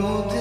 todo.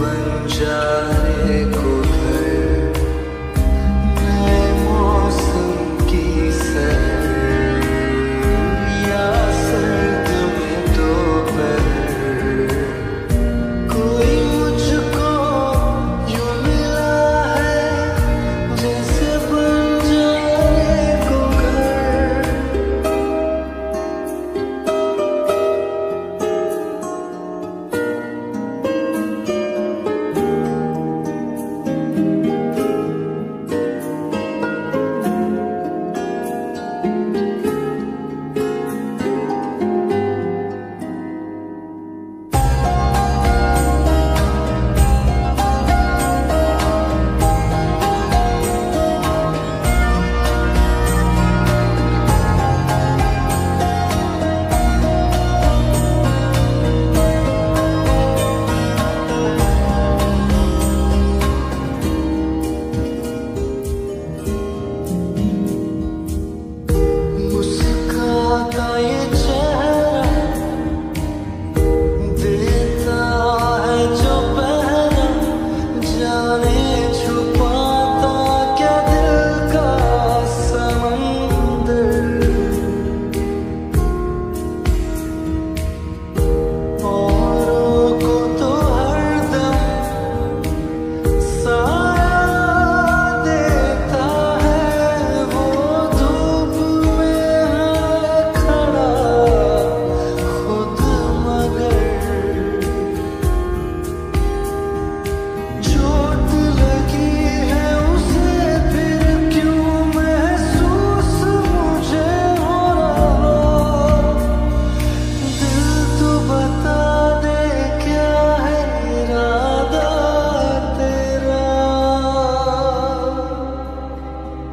बन जाए कोई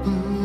Mm-hmm.